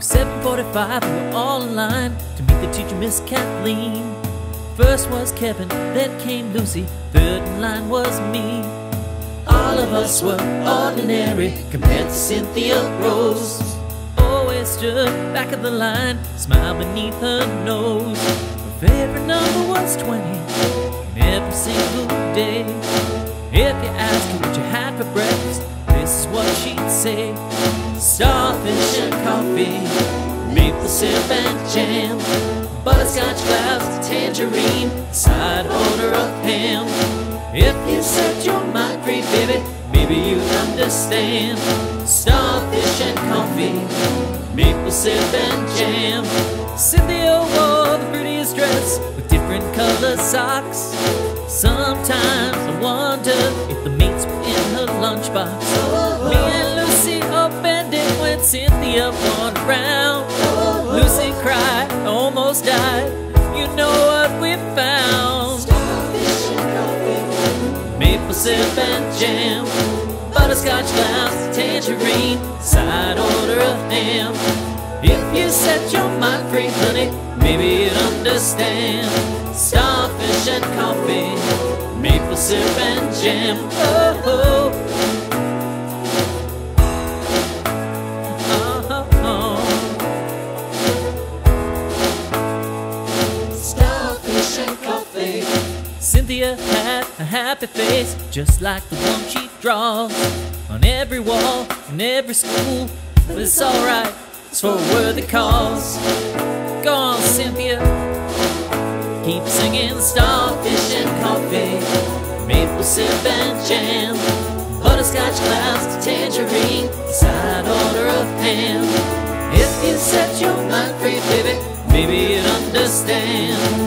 was 7.45, we were all in line to meet the teacher, Miss Kathleen. First was Kevin, then came Lucy, third in line was me. All of us were ordinary compared to Cynthia Rose. Oh, Always stood back of the line, smile beneath her nose. Her favorite number was 20 every single day. If you ask her what you had for breakfast, this is what she'd say Starfish and coffee, maple syrup and jam, butterscotch clouds, tangerine, side order of ham. If you set your mind free, baby, maybe you'd understand. Starfish and coffee, maple syrup and jam. Cynthia wore the prettiest dress with different colored socks. Sometimes I wonder if the meats in her lunchbox. And Lucy when Cynthia wandered around. Lucy cried, almost died. You know what we found? Maple syrup and jam, butterscotch clouds, tangerine, side order of ham. If you set your mind free, honey, maybe you'd understand. Starfish and coffee, maple syrup and jam. Oh. Oh, Cynthia had a happy face, just like the one she draws on every wall in every school. But it's alright, it's for a worthy cause. Go on, Cynthia. Keep singing starfish and coffee, maple syrup and jam, butterscotch clouds to tangerine, side order of ham. If you set your mind free, baby, maybe you'd understand.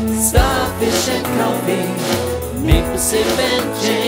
Starfish and